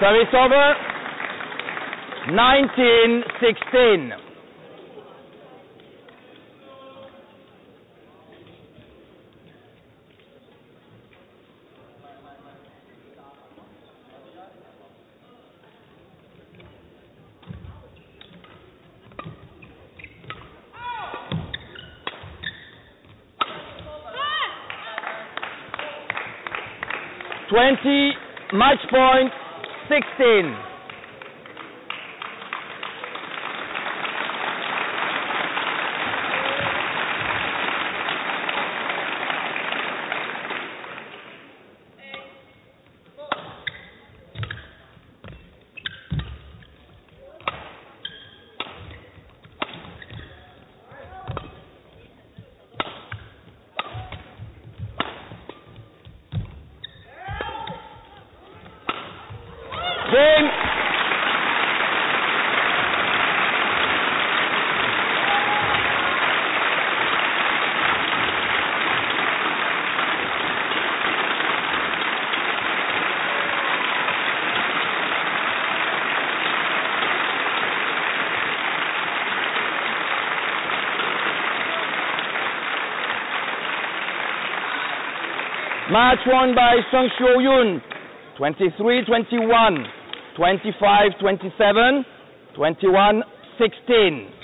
Service over. 19-16. Twenty match point 16 Then Match won by Sung Shou Yun, 23-21. 25-27, 21-16.